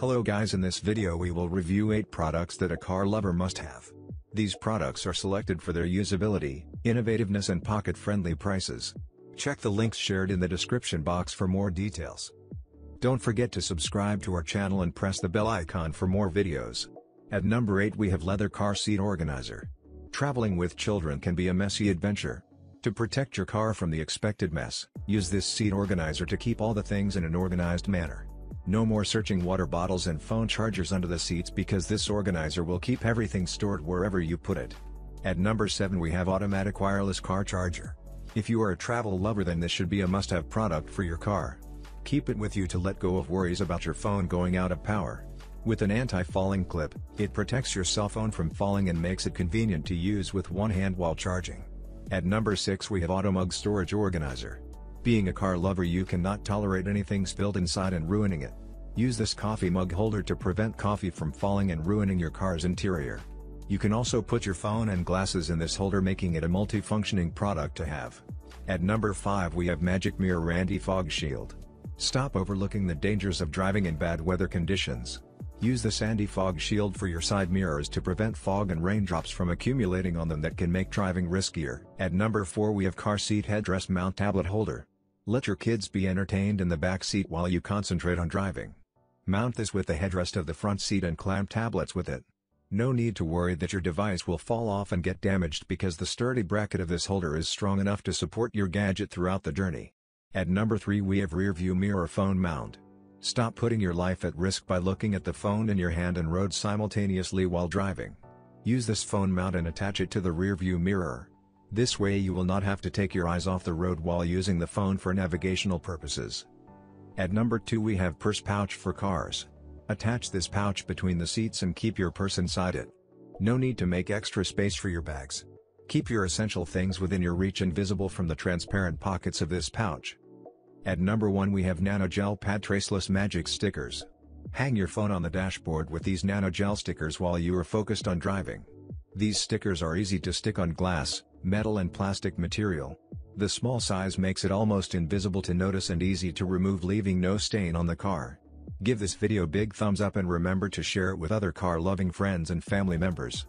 Hello guys in this video we will review 8 products that a car lover must have. These products are selected for their usability, innovativeness and pocket-friendly prices. Check the links shared in the description box for more details. Don't forget to subscribe to our channel and press the bell icon for more videos. At number 8 we have Leather Car Seat Organizer. Traveling with children can be a messy adventure. To protect your car from the expected mess, use this seat organizer to keep all the things in an organized manner. No more searching water bottles and phone chargers under the seats because this organizer will keep everything stored wherever you put it. At number 7 we have automatic wireless car charger. If you are a travel lover then this should be a must-have product for your car. Keep it with you to let go of worries about your phone going out of power. With an anti-falling clip, it protects your cell phone from falling and makes it convenient to use with one hand while charging. At number 6 we have Automug Storage Organizer. Being a car lover you cannot tolerate anything spilled inside and ruining it. Use this coffee mug holder to prevent coffee from falling and ruining your car's interior. You can also put your phone and glasses in this holder making it a multi-functioning product to have. At number 5 we have Magic Mirror Anti-Fog Shield. Stop overlooking the dangers of driving in bad weather conditions. Use the Anti-Fog Shield for your side mirrors to prevent fog and raindrops from accumulating on them that can make driving riskier. At number 4 we have Car Seat Headrest Mount Tablet Holder. Let your kids be entertained in the back seat while you concentrate on driving. Mount this with the headrest of the front seat and clamp tablets with it. No need to worry that your device will fall off and get damaged because the sturdy bracket of this holder is strong enough to support your gadget throughout the journey. At number 3 we have Rear View Mirror Phone Mount. Stop putting your life at risk by looking at the phone in your hand and road simultaneously while driving. Use this phone mount and attach it to the rear view mirror. This way you will not have to take your eyes off the road while using the phone for navigational purposes. At number 2 we have Purse Pouch for Cars. Attach this pouch between the seats and keep your purse inside it. No need to make extra space for your bags. Keep your essential things within your reach and visible from the transparent pockets of this pouch. At number 1 we have Nanogel Pad Traceless Magic Stickers. Hang your phone on the dashboard with these nanogel stickers while you are focused on driving. These stickers are easy to stick on glass, metal and plastic material. The small size makes it almost invisible to notice and easy to remove leaving no stain on the car. Give this video big thumbs up and remember to share it with other car loving friends and family members.